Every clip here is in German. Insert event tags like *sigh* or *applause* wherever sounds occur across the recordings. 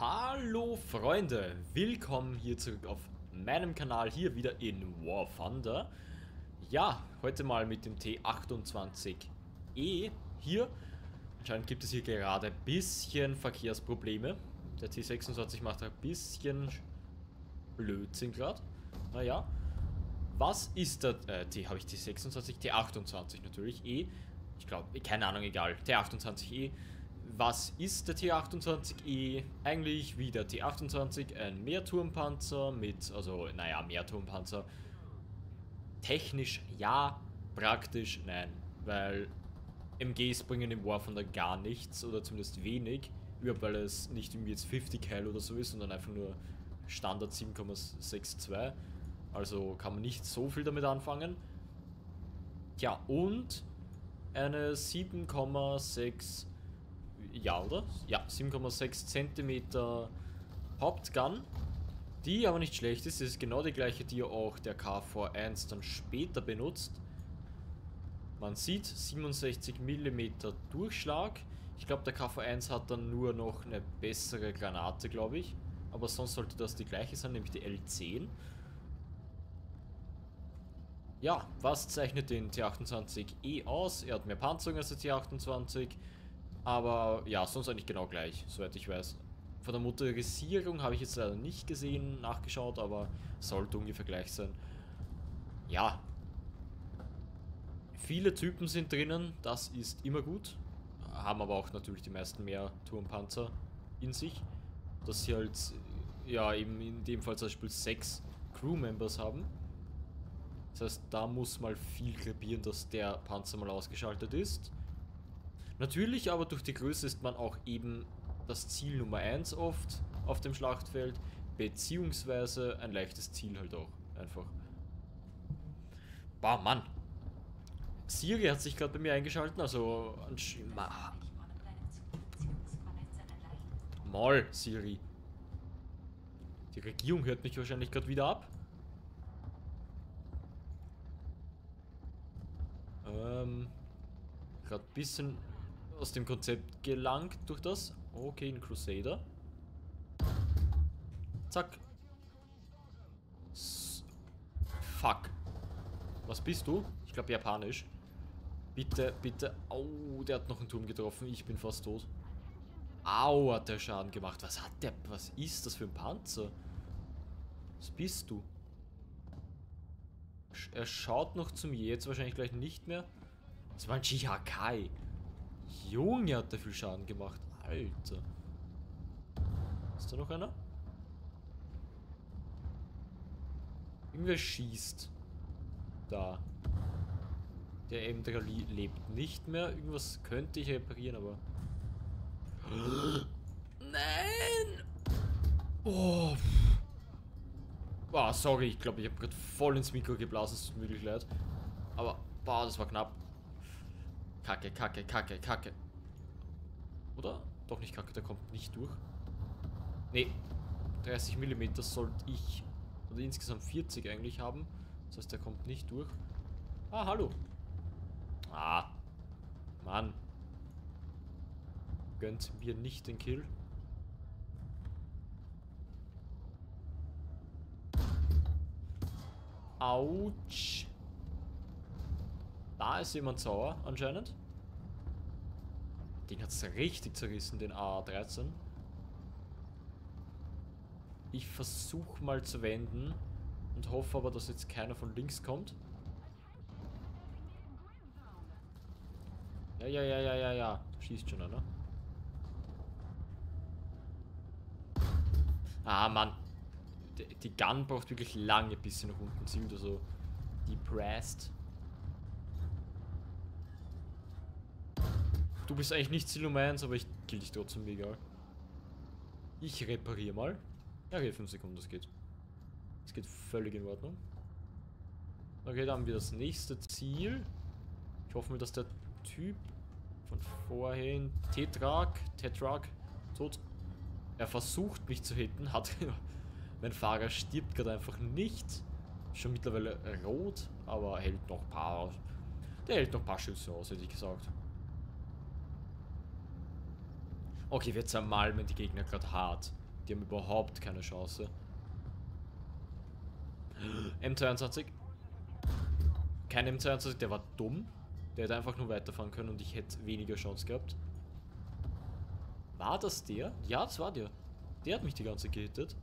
Hallo Freunde, willkommen hier zurück auf meinem Kanal, hier wieder in War Thunder. Ja, heute mal mit dem T28E hier. Anscheinend gibt es hier gerade ein bisschen Verkehrsprobleme. Der T26 macht ein bisschen Blödsinn gerade. Naja, was ist der, äh, T, habe ich T26? T28 natürlich, E. Ich glaube, keine Ahnung, egal. T28E was ist der T28E? Eigentlich wie der T28, ein Mehrturmpanzer mit, also naja, Mehrturmpanzer. Technisch ja, praktisch nein, weil MGs bringen im War Thunder gar nichts oder zumindest wenig, überhaupt weil es nicht irgendwie jetzt 50 Cal oder so ist, sondern einfach nur Standard 7,62. Also kann man nicht so viel damit anfangen. Tja, und eine 7,6 ja, oder? Ja, 7,6 cm Hauptgun. Die aber nicht schlecht ist. Das ist genau die gleiche, die auch der KV-1 dann später benutzt. Man sieht 67 mm Durchschlag. Ich glaube, der KV-1 hat dann nur noch eine bessere Granate, glaube ich. Aber sonst sollte das die gleiche sein, nämlich die L10. Ja, was zeichnet den T28E aus? Er hat mehr Panzerung als der T28. Aber ja, sonst eigentlich genau gleich, soweit ich weiß. Von der Motorisierung habe ich jetzt leider nicht gesehen, nachgeschaut, aber sollte ungefähr gleich sein. Ja. Viele Typen sind drinnen, das ist immer gut. Haben aber auch natürlich die meisten mehr Turmpanzer in sich. Dass sie halt, ja, eben in dem Fall zum Beispiel sechs Crewmembers haben. Das heißt, da muss mal viel krepieren, dass der Panzer mal ausgeschaltet ist. Natürlich aber durch die Größe ist man auch eben das Ziel Nummer 1 oft auf dem Schlachtfeld, beziehungsweise ein leichtes Ziel halt auch, einfach. Bah, Mann. Siri hat sich gerade bei mir eingeschalten, also... Mal, Siri. Die Regierung hört mich wahrscheinlich gerade wieder ab. Ähm... Gerade ein bisschen aus dem Konzept gelangt durch das. Okay, ein Crusader. Zack. S Fuck. Was bist du? Ich glaube japanisch. Bitte, bitte. Au, der hat noch einen Turm getroffen. Ich bin fast tot. Au, hat der Schaden gemacht. Was hat der? Was ist das für ein Panzer? Was bist du? Er schaut noch zu mir. Jetzt wahrscheinlich gleich nicht mehr. Das war ein Chihakai. Junge, hat der viel Schaden gemacht. Alter. Ist da noch einer? Irgendwer schießt. Da. Der M3 lebt nicht mehr. Irgendwas könnte ich reparieren, aber... *gasps* Nein! Oh. Boah, sorry, ich glaube, ich habe gerade voll ins Mikro geblasen. Es tut mir wirklich leid. Aber, boah, das war knapp. Kacke, kacke, kacke, kacke. Oder? Doch nicht kacke, der kommt nicht durch. Nee. 30 mm sollte ich, oder insgesamt 40 eigentlich haben. Das heißt, der kommt nicht durch. Ah, hallo. Ah. Mann. Gönnt mir nicht den Kill. Autsch. Da ist jemand sauer, anscheinend. Den hat es richtig zerrissen, den A13. Ich versuche mal zu wenden und hoffe aber, dass jetzt keiner von links kommt. Ja, ja, ja, ja, ja, ja. Schießt schon, oder? Ah, Mann. Die Gun braucht wirklich lange, bis sie nach unten zielt. Also, depressed. Du bist eigentlich nicht Ziel Nummer 1, aber ich kill dich trotzdem egal. Ich repariere mal. Ja, okay, 5 Sekunden, das geht. Das geht völlig in Ordnung. Okay, dann haben wir das nächste Ziel. Ich hoffe mal, dass der Typ von vorhin, Tetrak, Tetrak, tot. Er versucht mich zu hitten, hat... *laughs* mein Fahrer stirbt gerade einfach nicht. Schon mittlerweile rot, aber hält noch ein paar... Der hält noch ein paar Schüsse aus, hätte ich gesagt. Okay, wir zermalmen die Gegner gerade hart. Die haben überhaupt keine Chance. M22. Kein M22, der war dumm. Der hätte einfach nur weiterfahren können und ich hätte weniger Chance gehabt. War das der? Ja, das war der. Der hat mich die ganze Zeit gehittet.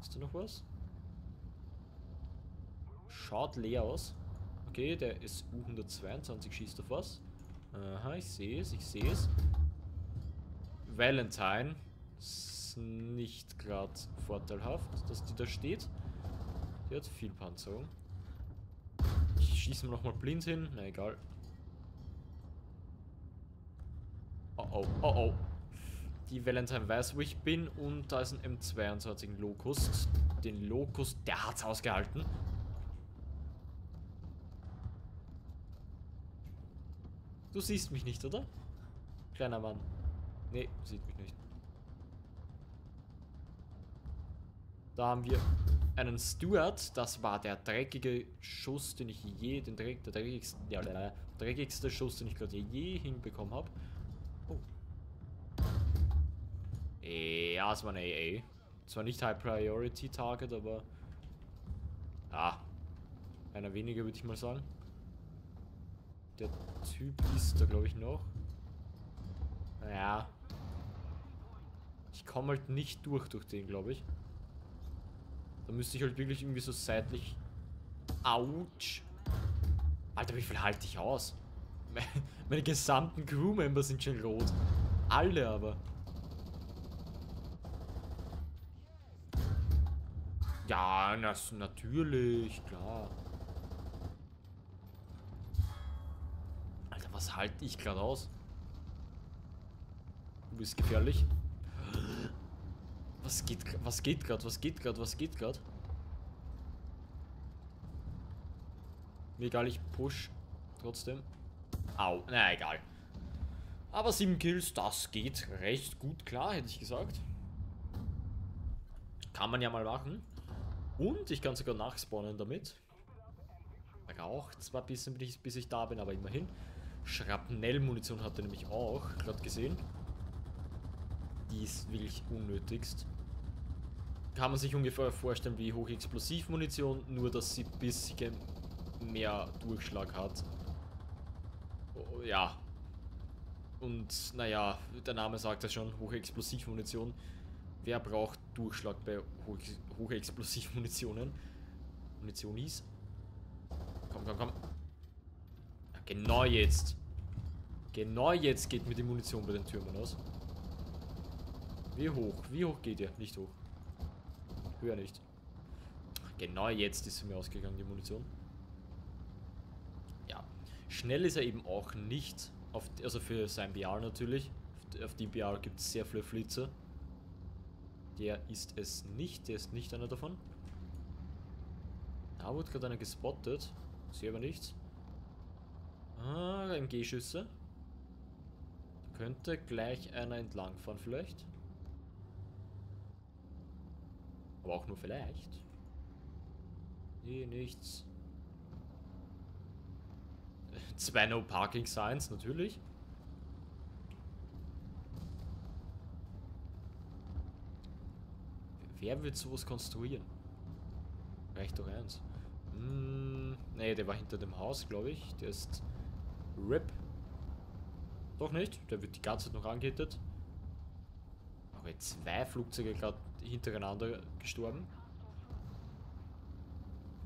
Ist da noch was? Schaut leer aus. Okay, der ist U122 schießt auf was. Aha, ich sehe es, ich sehe es. Valentine. Ist nicht gerade vorteilhaft, dass die da steht. Die hat viel Panzerung. Ich schieße mir nochmal blind hin. Na egal. Oh oh, oh oh. Die Valentine weiß, wo ich bin und da ist ein M22 Locust. Den Locust, der hat's ausgehalten. Du siehst mich nicht, oder? Kleiner Mann. Nee, sieht mich nicht. Da haben wir einen Stuart. Das war der dreckige Schuss, den ich je, den Dreck, der dreckigste, ja, der dreckigste Schuss, den ich gerade je hinbekommen habe. Oh. Ja, es war eine AA. Zwar nicht High Priority Target, aber... Ah. Einer weniger, würde ich mal sagen. Der Typ ist da, glaube ich, noch. Naja. Ich komme halt nicht durch durch den, glaube ich. Da müsste ich halt wirklich irgendwie so seitlich... Autsch. Alter, wie viel halte ich aus? Meine gesamten Crewmember sind schon rot. Alle aber. Ja, das natürlich, klar. Alter, was halte ich gerade aus? Du bist gefährlich. Was geht, was geht gerade, was geht gerade, was geht gerade? Mir egal, ich push trotzdem. Au, na egal. Aber 7 Kills, das geht recht gut klar, hätte ich gesagt. Kann man ja mal machen. Und ich kann sogar nachspawnen damit. Auch zwar ein bisschen, bis ich, bis ich da bin, aber immerhin. Schrapnellmunition hat er nämlich auch, gerade gesehen. Die ist wirklich unnötigst kann man sich ungefähr vorstellen wie Hochexplosivmunition, nur dass sie ein bisschen mehr Durchschlag hat. Oh, ja. Und naja, der Name sagt ja schon, Hochexplosivmunition. Wer braucht Durchschlag bei Hoch Hochexplosivmunitionen? Munitionis? Komm, komm, komm. Genau jetzt. Genau jetzt geht mir die Munition bei den Türmen aus. Wie hoch? Wie hoch geht ihr? Nicht hoch. Höher nicht. Genau jetzt ist sie mir ausgegangen, die Munition. Ja. Schnell ist er eben auch nicht. Auf, also für sein BR natürlich. Auf die BR gibt es sehr viele Flitzer. Der ist es nicht. Der ist nicht einer davon. Da wurde gerade einer gespottet. Sehe aber nichts. Ah, MG-Schüsse. Könnte gleich einer entlangfahren vielleicht. Aber auch nur vielleicht. Nee, nichts. *laughs* Zwei No Parking Signs, natürlich. Wer wird sowas konstruieren? Reicht doch eins. Hm, nee, der war hinter dem Haus, glaube ich. Der ist RIP. Doch nicht. Der wird die ganze Zeit noch angehittet. Aber zwei Flugzeuge gerade hintereinander gestorben.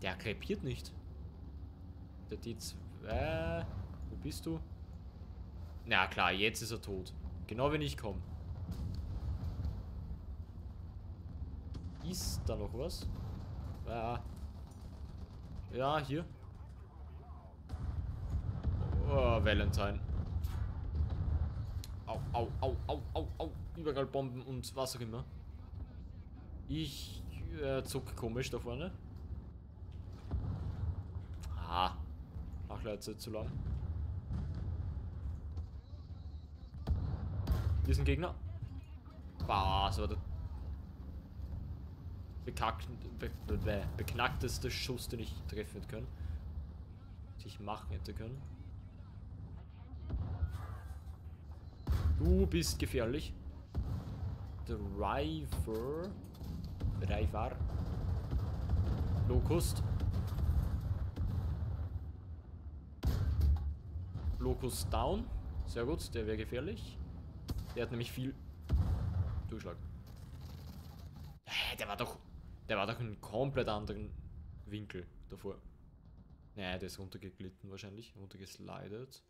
Der krepiert nicht. Der D2... Wo bist du? Na klar, jetzt ist er tot. Genau wenn ich komme. Ist da noch was? Ja. Ja, hier. Oh, Valentine. Au, au, au, au, au, au. Überall Bomben und was auch immer. Ich äh, zuck komisch da vorne. Ah. Nachleitze zu lang. Diesen Gegner. Was war der be be beknackteste Schuss, den ich treffen hätte können. Den ich machen hätte können. Du bist gefährlich. Driver. Driver. Locust. Locust down. Sehr gut, der wäre gefährlich. Der hat nämlich viel Durchschlag. Hä, der war doch. Der war doch in komplett anderen Winkel davor. Naja, der ist runtergeglitten wahrscheinlich. Runtergeslidet.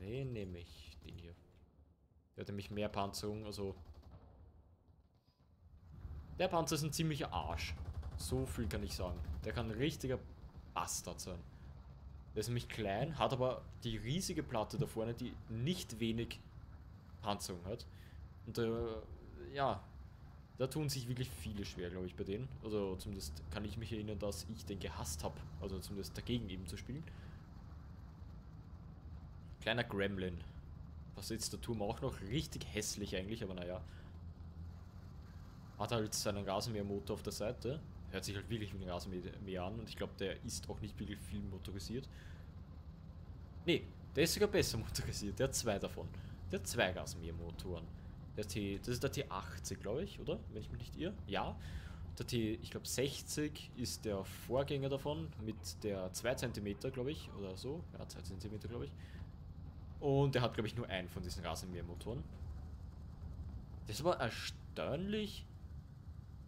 Den nehme ich. Den hier. Der hat nämlich mehr Panzerung, also. Der Panzer ist ein ziemlicher Arsch. So viel kann ich sagen. Der kann ein richtiger Bastard sein. Der ist nämlich klein, hat aber die riesige Platte da vorne, die nicht wenig Panzerung hat. Und äh, ja, da tun sich wirklich viele schwer, glaube ich, bei denen. Also zumindest kann ich mich erinnern, dass ich den gehasst habe. Also zumindest dagegen eben zu spielen. Kleiner Gremlin. Was jetzt der Turm auch noch richtig hässlich eigentlich, aber naja. Hat halt seinen Rasenmähermotor auf der Seite. Hört sich halt wirklich wie ein Rasenmäher an und ich glaube, der ist auch nicht wirklich viel motorisiert. Nee, der ist sogar besser *laughs* motorisiert. Der hat zwei davon. Der hat zwei Rasenmähermotoren. Der T, das ist der T80, glaube ich, oder? Wenn ich mich nicht irre. Ja. Der T, ich glaube 60 ist der Vorgänger davon mit der 2 cm, glaube ich, oder so. Ja, 2 cm, glaube ich. Und der hat, glaube ich, nur einen von diesen Rasenmähermotoren. Ist aber erstaunlich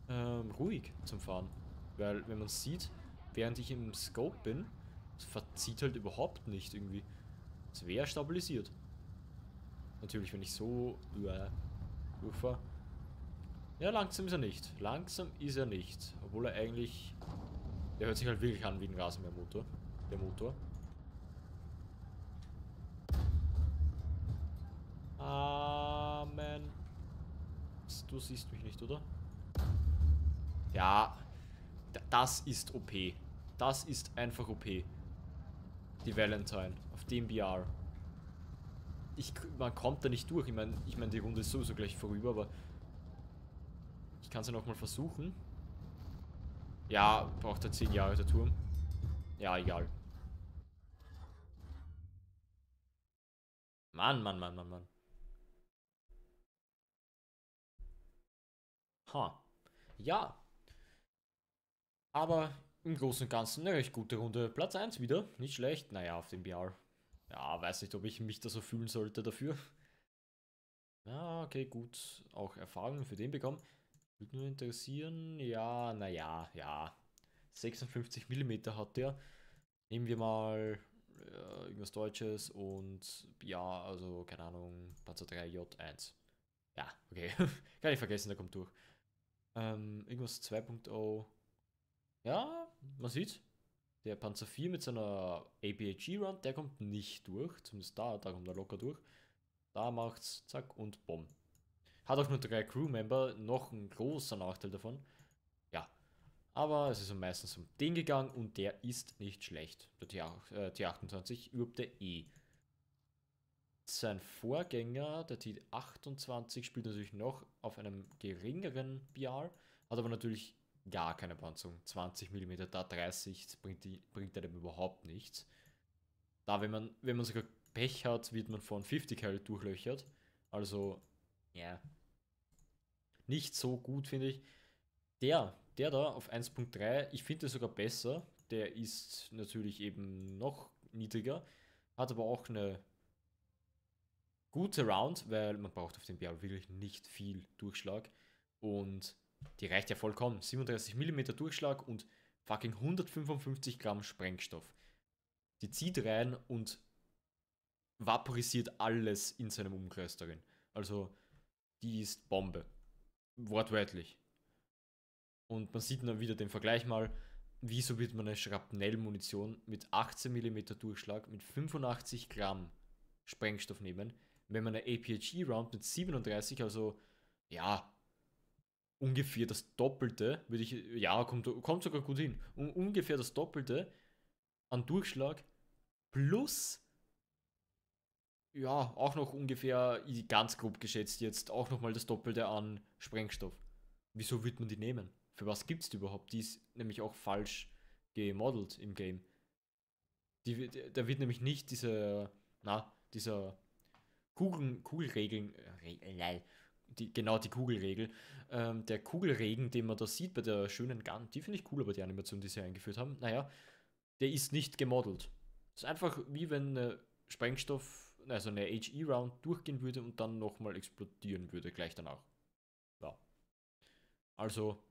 ähm, ruhig zum Fahren. Weil, wenn man sieht, während ich im Scope bin, es verzieht halt überhaupt nicht irgendwie. Es wäre stabilisiert. Natürlich, wenn ich so durchfahre. Ja, langsam ist er nicht. Langsam ist er nicht. Obwohl er eigentlich... Der hört sich halt wirklich an wie ein Rasenmähermotor. Der Motor. Amen. Du siehst mich nicht, oder? Ja, das ist OP. Das ist einfach OP. Die Valentine auf dem BR. Ich, man kommt da nicht durch. Ich meine, ich mein, die Runde ist sowieso gleich vorüber, aber ich kann es ja nochmal versuchen. Ja, braucht er 10 Jahre der Turm. Ja, egal. Mann, Mann, Mann, Mann, Mann. Ha. Ja. Aber im Großen und Ganzen eine recht gute Runde. Platz 1 wieder. Nicht schlecht. Naja, auf dem BR. Ja, weiß nicht, ob ich mich da so fühlen sollte dafür. Ja, okay, gut. Auch Erfahrungen für den bekommen. Würde nur interessieren. Ja, naja, ja. 56 mm hat der. Nehmen wir mal äh, irgendwas Deutsches und ja, also keine Ahnung, Panzer 3 J1. Ja, okay. *laughs* Kann ich vergessen, der kommt durch. Ähm, irgendwas 2.0. Ja, man sieht. Der Panzer 4 mit seiner APAG-Run, der kommt nicht durch. Zumindest da, da kommt er locker durch. Da macht's zack und bumm. Hat auch nur drei Crewmember, noch ein großer Nachteil davon. Ja, aber es ist am meisten um den gegangen und der ist nicht schlecht. Der T28 überhaupt der E. Sein Vorgänger, der T28, spielt natürlich noch auf einem geringeren BR, hat aber natürlich gar keine Panzerung. 20 mm, da 30, bringt, die, bringt einem überhaupt nichts. Da, wenn man, wenn man sogar Pech hat, wird man von 50 Cal durchlöchert. Also, ja. Yeah. Nicht so gut, finde ich. Der, der da auf 1.3, ich finde sogar besser. Der ist natürlich eben noch niedriger, hat aber auch eine gute Round, weil man braucht auf dem BR wirklich nicht viel Durchschlag. Und die reicht ja vollkommen. 37 mm Durchschlag und fucking 155 Gramm Sprengstoff. Die zieht rein und vaporisiert alles in seinem Umkreis darin. Also, die ist Bombe. Wortwörtlich. Und man sieht dann wieder den Vergleich mal, wieso wird man eine Schrapnellmunition mit 18 mm Durchschlag mit 85 Gramm Sprengstoff nehmen, wenn man eine APHE-Round mit 37, also ja, ungefähr das Doppelte, würde ich, ja, kommt, kommt sogar gut hin, um, ungefähr das Doppelte an Durchschlag plus, ja, auch noch ungefähr, ganz grob geschätzt jetzt, auch nochmal das Doppelte an Sprengstoff. Wieso wird man die nehmen? Für was gibt es die überhaupt? Die ist nämlich auch falsch gemodelt im Game. Die, da wird nämlich nicht diese, na, dieser Kugeln, Kugelregeln, äh, die, genau die Kugelregel. Ähm, der Kugelregen, den man da sieht bei der schönen Gun, die finde ich cool, aber die Animation, die sie eingeführt haben, naja, der ist nicht gemodelt. Es ist einfach wie wenn eine Sprengstoff, also eine HE-Round durchgehen würde und dann nochmal explodieren würde, gleich danach. Ja. Also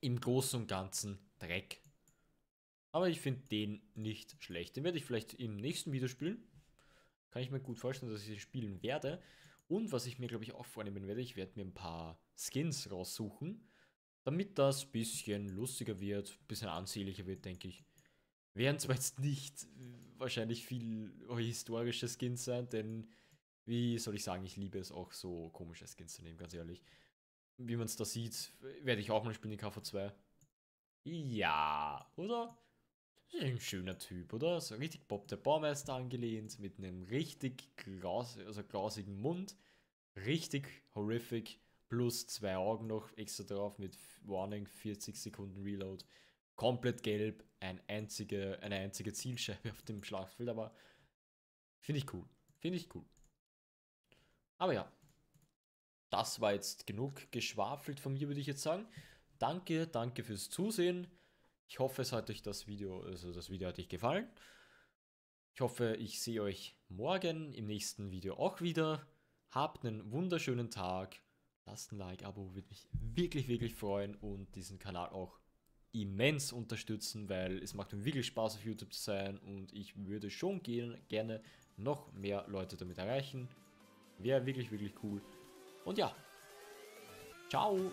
im Großen und Ganzen Dreck. Aber ich finde den nicht schlecht. Den werde ich vielleicht im nächsten Video spielen. Kann ich mir gut vorstellen, dass ich den spielen werde. Und was ich mir, glaube ich, auch vornehmen werde, ich werde mir ein paar Skins raussuchen, damit das ein bisschen lustiger wird, ein bisschen ansehnlicher wird, denke ich. Werden zwar jetzt nicht wahrscheinlich viel historische Skins sein, denn wie soll ich sagen, ich liebe es auch so komische Skins zu nehmen, ganz ehrlich. Wie man es da sieht, werde ich auch mal spielen, die KV2. Ja, oder? Ein schöner Typ, oder? So richtig Bob der Baumeister angelehnt, mit einem richtig glas, also glasigen Mund. Richtig horrific. Plus zwei Augen noch extra drauf mit Warning 40 Sekunden Reload. Komplett gelb, ein einzige, eine einzige Zielscheibe *laughs* auf dem Schlachtfeld, aber finde ich cool. Finde ich cool. Aber ja, das war jetzt genug geschwafelt von mir, würde ich jetzt sagen. Danke, danke fürs Zusehen. Ich hoffe, es hat euch das Video, also das Video hat euch gefallen. Ich hoffe, ich sehe euch morgen im nächsten Video auch wieder. Habt einen wunderschönen Tag. Lasst ein Like, Abo, würde mich wirklich, wirklich freuen und diesen Kanal auch immens unterstützen, weil es macht mir wirklich Spaß auf YouTube zu sein und ich würde schon gerne noch mehr Leute damit erreichen. Wäre wirklich, wirklich cool. Und ja, ciao.